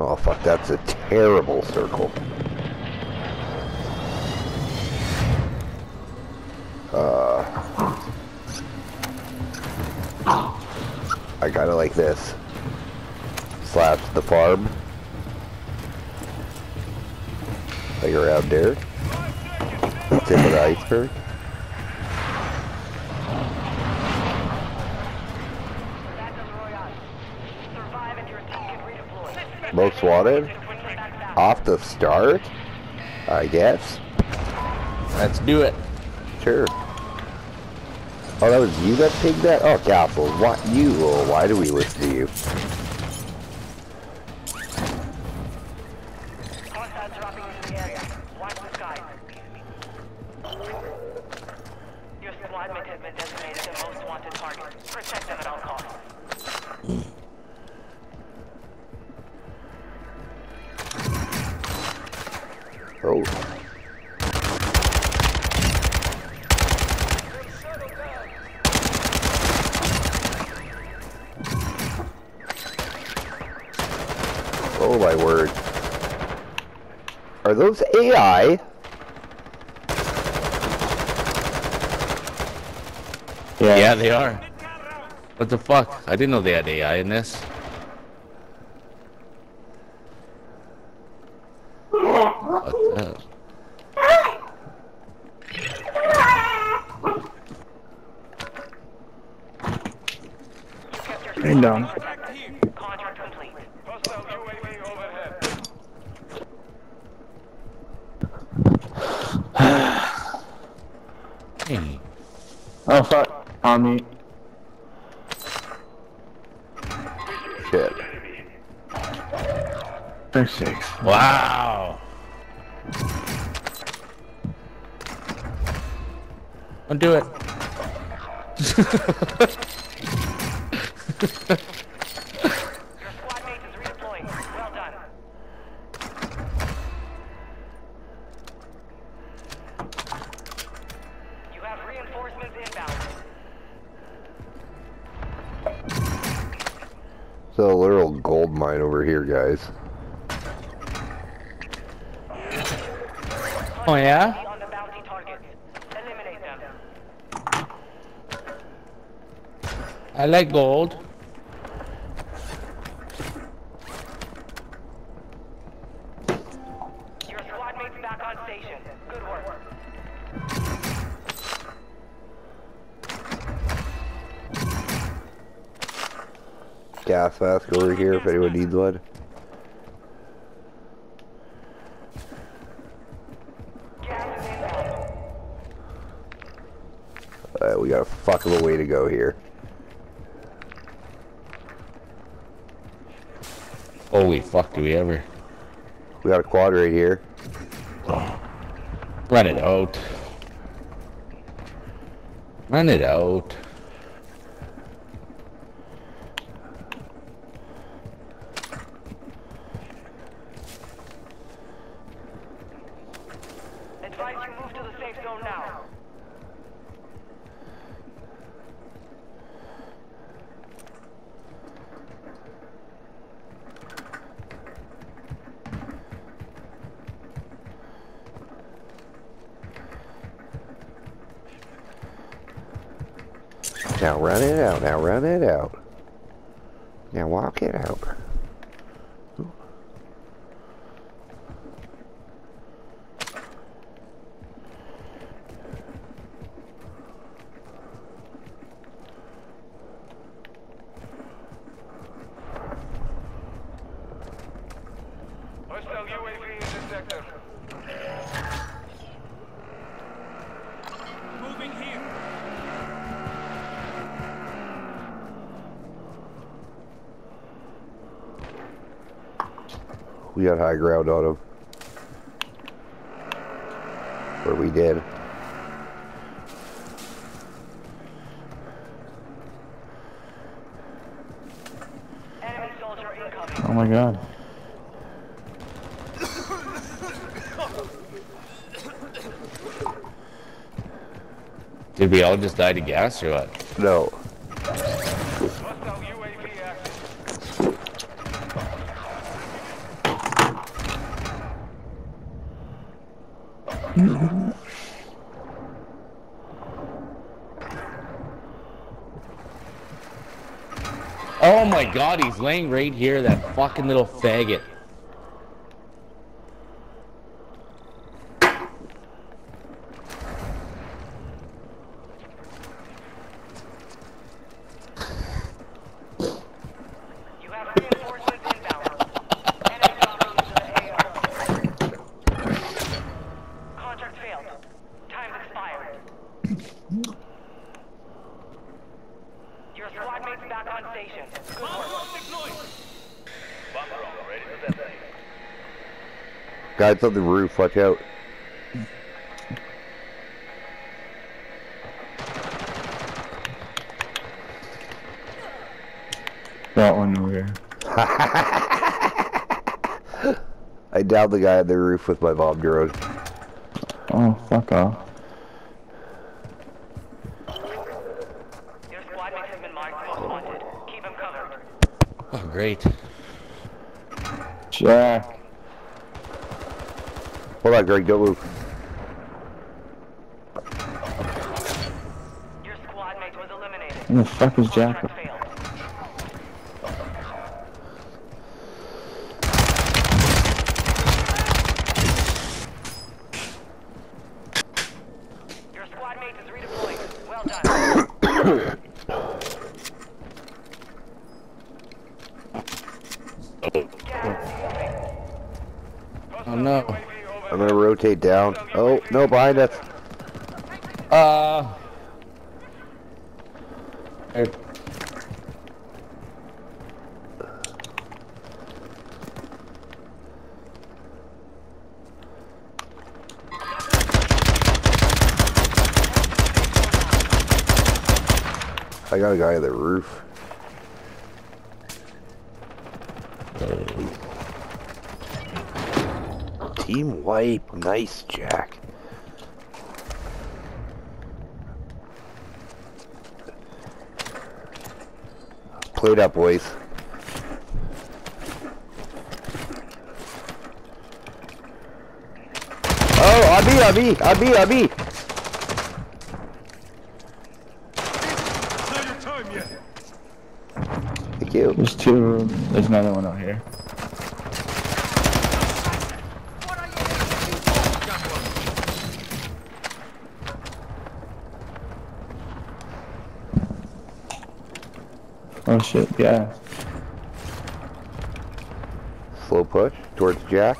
Oh fuck, that's a terrible circle. Uh, I kinda like this. Slash the farm. Like around there. Tip of the iceberg. Most wanted? Off the start? I guess. Let's do it. Sure. Oh, that was you that picked that? Oh, Castle, what you? Oh, why do we listen to you? Oh. Oh my word. Are those AI? Yeah. they are. What the fuck? I didn't know they had AI in this. What the? You kept your Bring down. protected. Contract complete. Hey. Oh fuck. On me. Shit. There's six. Wow. Don't do it. Your squad mate is redeploying. Well done. You have reinforcements inbound. It's a literal gold mine over here, guys. Oh yeah? On the bounty targets. Eliminate them. I like gold. Your squad mate's back on station. Good work. Gas mask over here if anyone needs one. Gas is inbound. Uh, we got a fuck of a way to go here. Holy fuck, do we ever We got a quad right here. run it out? Run it out. Advise you move to the safe zone now. Now run it out. Now run it out. Now walk it out. We got high ground on them. Or we did. Enemy soldier incoming. Oh my god. Did we all just die to gas or what? No. Oh my god, he's laying right here, that fucking little faggot. You have reinforcements inbound. Enemy dropping into the AO. Contract failed. Time's expired. Your squad mates back on station. Good work. Guys on the roof, watch out. That one over here. I downed the guy on the roof with my bomb drone. Oh, fuck off. Your squad mates have been marked most wanted. Keep them covered. Oh, great. Jack. Hold on, Greg, don't move. Your squad mate was eliminated. Where the fuck is Jack? Your squad mate is redeployed. Well done. Oh no. I'm gonna rotate down. Oh, no, behind us. Uh. er, I got a guy on the roof. Team wipe. Nice, Jack. Play it up, boys. Oh, on me, on me, on me, on me. Thank you. There's two. There's another one out here. Oh shit, yeah. Slow push towards Jack.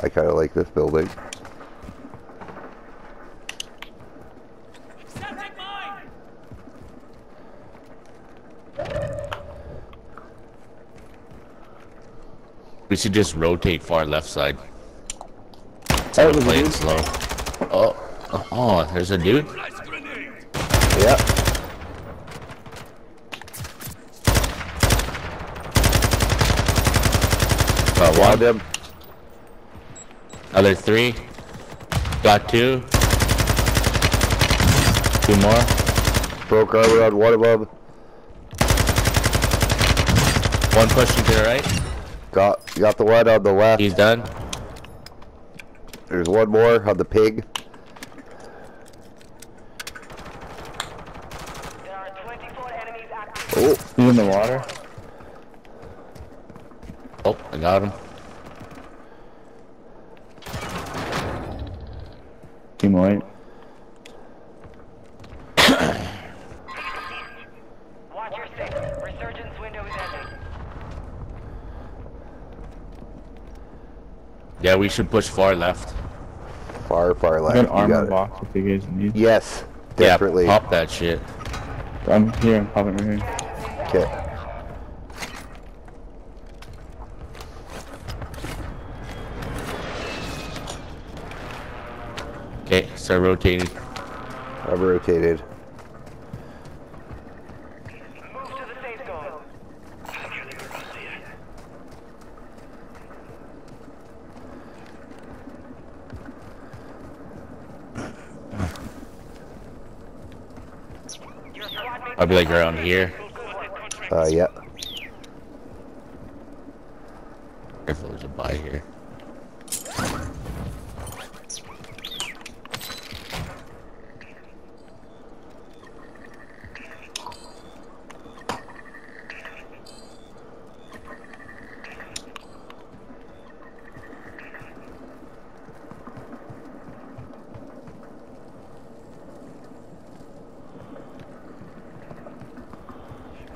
I kind of like this building. We should just rotate far left side. There's a Play it dude. slow. Oh, oh, oh, there's a dude. Yep. Got Downed one. him. Other three. Got two. Two more. Broke armor on one of them. One pushing to the right. Got got the one on the left. He's done. There's one more on the pig. There are 24 enemies active. Oh, He's in the water. Oh, I got him. Team white. Watch your six. Resurgence window is ending. Yeah, we should push far left. far, far I left. got an You armor got box if you guys need. Yes, definitely. Yeah, pop that shit. I'm here, I'm popping right here. Okay. Okay, start rotating. I've rotated. Move to the safe zone. Your squad mates I'll be like around here. Uh, yeah. Careful, there's a buy here.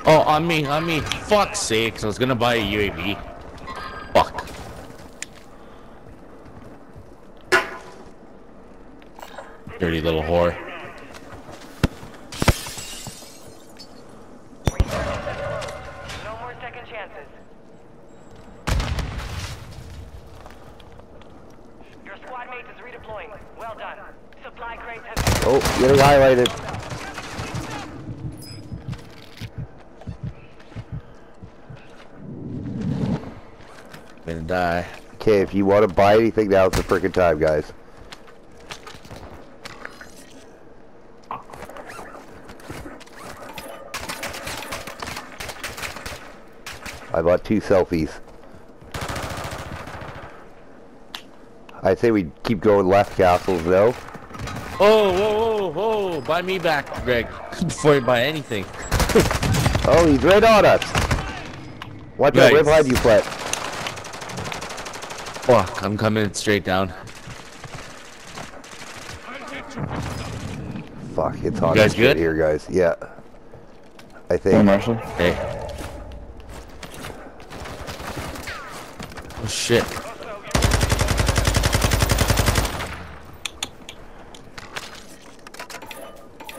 Oh, on me, on me. Fuck's sakes, I was gonna buy a UAV. Fuck. Dirty little whore. No more second. Your squad mate is redeploying. Well done. Supply crates have Oh, getting highlighted. Gonna die. Okay, if you want to buy anything, now's the freaking time, guys. I bought two selfies. I say we keep going left Cassels though. Oh, whoa, whoa, whoa! Buy me back, Greg, before you buy anything. Oh, he's right on us. Watch out, right Yikes. behind you, Flet. Fuck, I'm coming straight down. Fuck, it's on guys us good? here, guys. Yeah. I think. Hey, think. Marshall. Hey. Oh shit.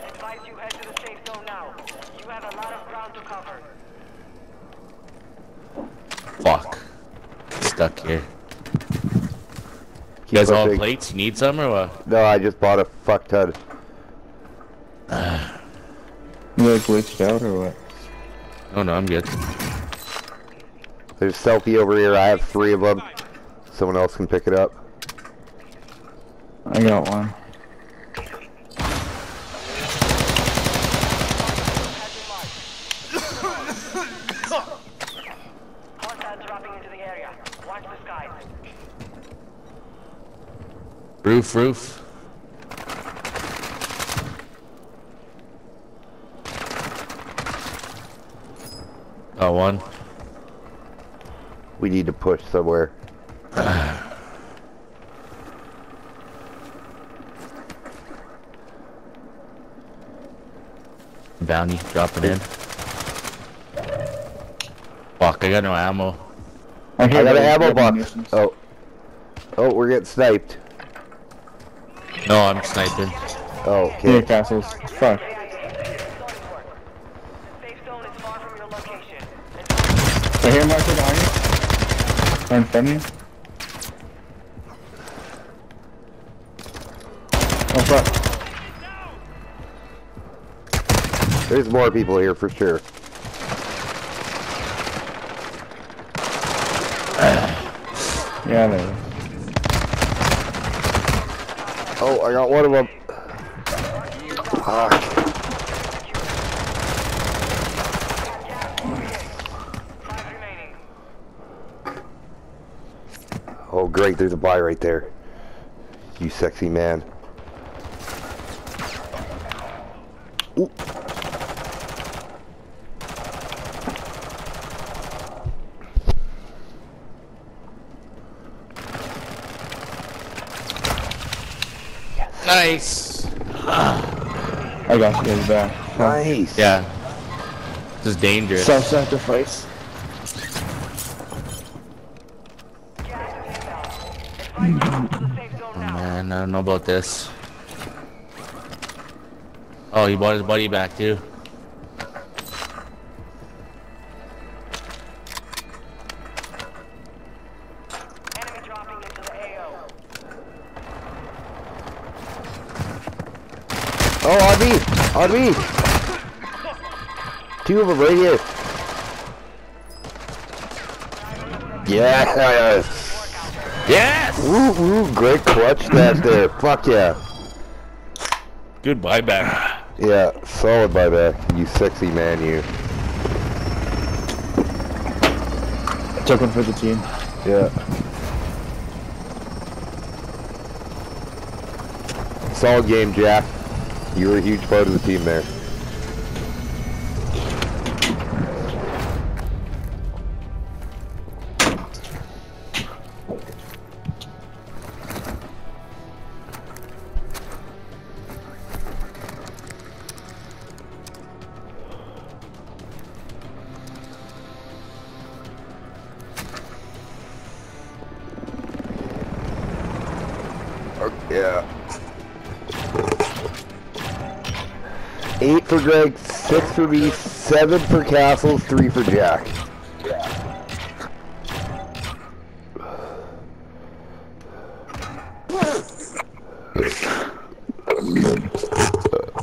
advise you head to the safe zone now. You have a lot of ground to cover. Fuck. Stuck here. Keep You guys all pushing. plates? You need some or what? No, I just bought a fuck ton. You like glitched out or what? Oh no, I'm good. There's selfie over here. I have three of them. Someone else can pick it up. I got one. Hostiles dropping into the area. Watch the skies. Roof, roof. Got one. We need to push somewhere. Bounty dropping in. Fuck, I got no ammo. I, I got an ammo box. Oh. Oh, we're getting sniped. No, I'm sniping. Oh, Here, okay. Cassels. Fuck. Safe zone is far from your location. Right here, Marshall, behind you. Or in front of you. Oh, fuck. There's more people here for sure. Yeah, there. is. Oh, I got one of them. Ah, oh, great. There's a buy right there. You sexy man. Nice. I got you guys back. Nice. Yeah. This is dangerous. Self-sacrifice. Advise you head to the safe zone now. Man, I don't know about this. Oh, he bought his buddy back too. Me! On me! Two of them right here. Yes! Yes. Woo woo! Great clutch that there. Fuck yeah. Good buyback. Yeah, solid buyback. You sexy man, you. Took one for the team. Yeah. Solid game, Jack. You were a huge part of the team there. For Greg, six for me, seven for Cassels, three for Jack.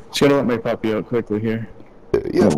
Just gonna let my puppy out quickly here. Yeah.